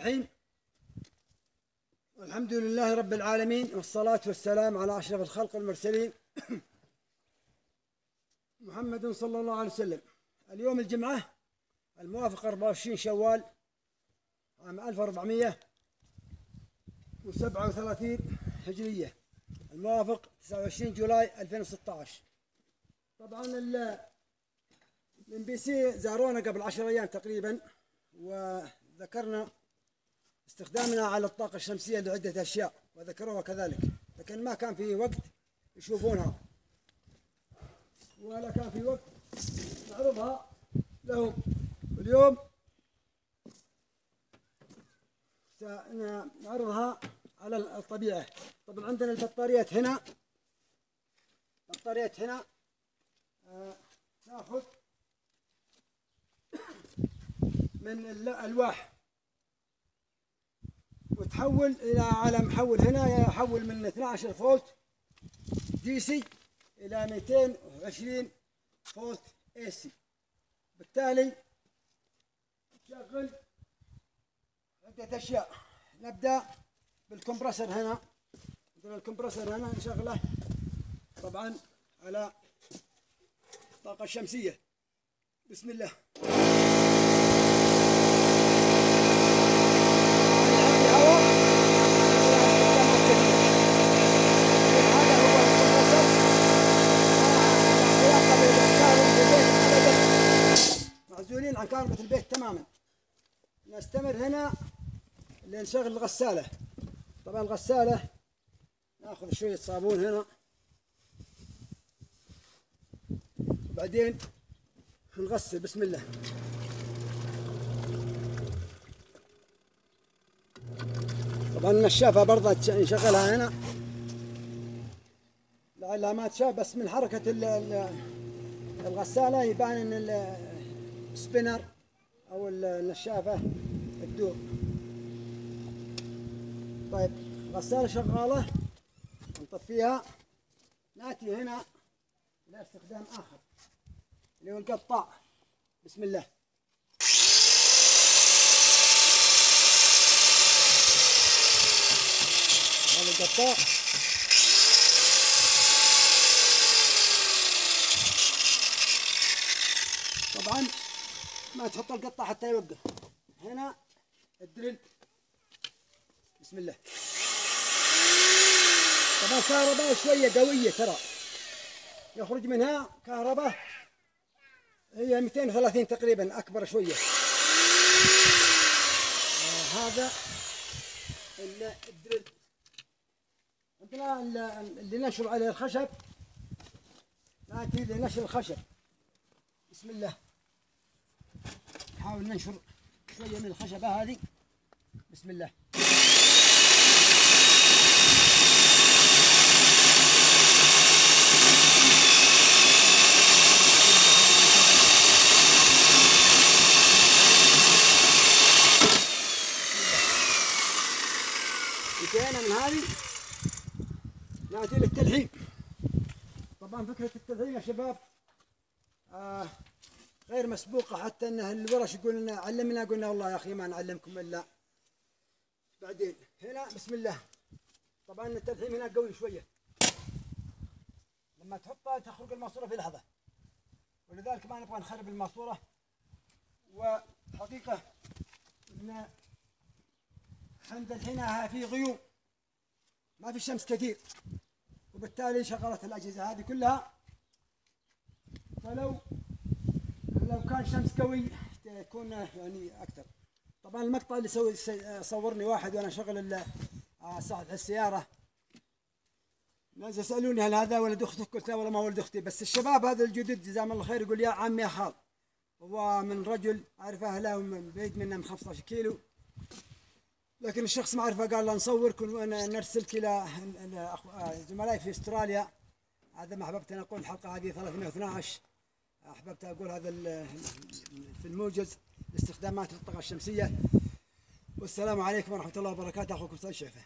الرحيم. الحمد لله رب العالمين والصلاة والسلام على أشرف الخلق المرسلين. محمد صلى الله عليه وسلم. اليوم الجمعة الموافق 24 شوال عام 1437 هجرية. الموافق 29 جولاي 2016 طبعا الام بي سي زارونا قبل 10 أيام تقريبا وذكرنا استخدامنا على الطاقة الشمسية لعدة أشياء وذكروها كذلك. لكن ما كان في وقت يشوفونها. ولا كان في وقت نعرضها لهم. اليوم سنعرضها على الطبيعة. طبعا عندنا البطاريات هنا. بطاريات هنا. آه، ناخذ من الألواح وتحول إلى على محول هنا يحول من 12 فولت DC إلى 220 فولت AC بالتالي نشغل عدة أشياء. نبدأ بالكمبرسر هنا. عندنا الكمبرسر هنا نشغله طبعا على الطاقة الشمسية. بسم الله. معزولين عن كهرباء البيت تماما. نستمر هنا لنشغل الغسالة. طبعا الغسالة ناخذ شوية صابون هنا. وبعدين نغسل بسم الله. طبعا النشافة برضه نشغلها هنا. لعلها ما تشاف بس من حركة الغسالة يبان إن السبينر أو النشافة تدور طيب غسالة شغالة نطفيها. ناتي هنا لاستخدام آخر اللي هو القطاع بسم الله. هذا القطاع طبعا ما تحط القطع حتى يوقف. هنا الدريل. بسم الله. طبعا كهرباء شوية قوية ترى. يخرج منها كهرباء. هي 230 تقريبا أكبر شوية. آه هذا الدريل. عندنا اللي نشر عليه الخشب. ناتي لنشر الخشب. بسم الله. نحاول ننشر شوية من الخشبة هذه. بسم الله. انتهينا من هذه ناتي للتلحيم طبعا فكرة التلحيم يا شباب آه غير مسبوقة حتى إن الورش يقول لنا علمنا قلنا والله يا أخي ما نعلمكم إلا. بعدين هنا بسم الله. طبعا التلحيم هنا قوي شوية. لما تحطها تخرج الماسورة في لحظة. ولذلك ما نبغى نخرب الماسورة. وحقيقة إن عند الحين في غيوم. ما في شمس كثير. وبالتالي شغلت الأجهزة هذه كلها. فلو لو كان شمس قوي تكون يعني أكثر. طبعا المقطع اللي سوي صورني واحد وأنا شغل صاحب السيارة. ناس يسألوني هل هذا ولد أختك؟ قلت لا والله ما ولد أختي بس الشباب هذا الجدد جزاهم الله خير يقول يا عم يا خال هو من رجل أعرف أهله من بعيد منه من 15 كيلو. لكن الشخص ما عرفه قال له نصورك ونرسلك إلى زملائي في أستراليا. هذا ما أحببت أن أقول الحلقة هذه 312 أحببت أقول هذا في الموجز لاستخدامات الطاقة الشمسية. والسلام عليكم ورحمة الله وبركاته. أخوكم أستاذ شعفه